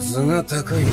図が高い